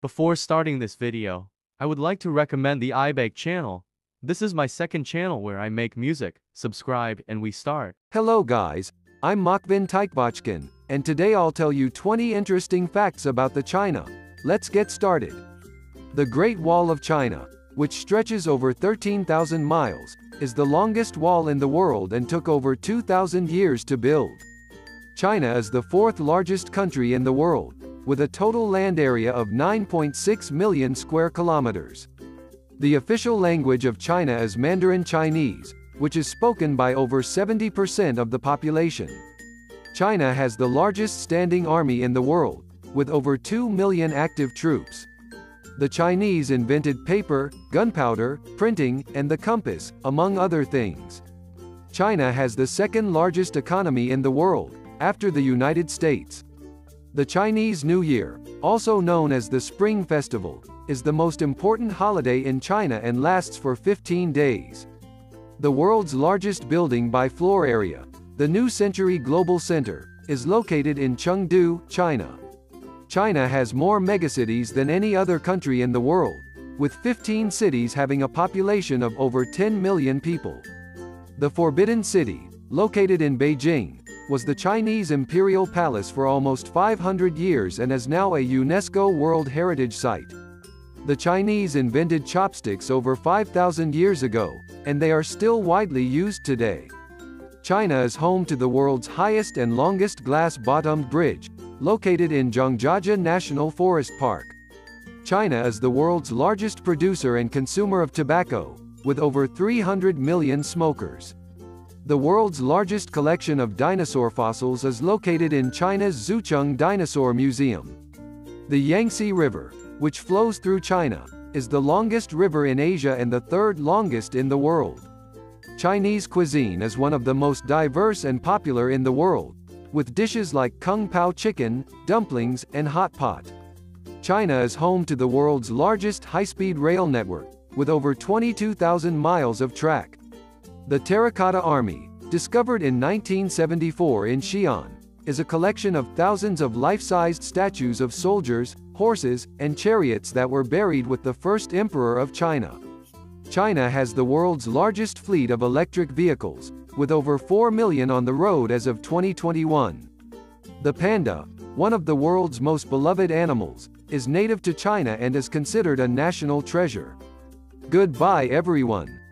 Before starting this video, I would like to recommend the iBake channel. This is my second channel where I make music. Subscribe and we start. Hello guys, I'm Makvin Tykvochkin, and today I'll tell you 20 interesting facts about the China. Let's get started. The Great Wall of China, which stretches over 13,000 miles, is the longest wall in the world and took over 2,000 years to build. China is the fourth largest country in the world, with a total land area of 9.6 million square kilometers. The official language of China is Mandarin Chinese, which is spoken by over 70% of the population. China has the largest standing army in the world, with over 2 million active troops. The Chinese invented paper, gunpowder, printing, and the compass, among other things. China has the second largest economy in the world, after the United States. The Chinese New Year, also known as the Spring Festival, is the most important holiday in China and lasts for 15 days. The world's largest building by floor area, the New Century Global Center, is located in Chengdu, China. China has more megacities than any other country in the world, with 15 cities having a population of over 10 million people. The Forbidden City, located in Beijing, was the Chinese imperial palace for almost 500 years and is now a UNESCO World Heritage Site. The Chinese invented chopsticks over 5,000 years ago, and they are still widely used today. China is home to the world's highest and longest glass-bottomed bridge, located in Zhangjiajie National Forest Park. China is the world's largest producer and consumer of tobacco, with over 300 million smokers. The world's largest collection of dinosaur fossils is located in China's Zhucheng Dinosaur Museum. The Yangtze River, which flows through China, is the longest river in Asia and the third longest in the world. Chinese cuisine is one of the most diverse and popular in the world, with dishes like kung pao chicken, dumplings, and hot pot. China is home to the world's largest high-speed rail network, with over 22,000 miles of track. The Terracotta Army, discovered in 1974 in Xi'an, is a collection of thousands of life-sized statues of soldiers, horses, and chariots that were buried with the first emperor of China. China has the world's largest fleet of electric vehicles, with over 4 million on the road as of 2021. The panda, one of the world's most beloved animals, is native to China and is considered a national treasure. Goodbye everyone.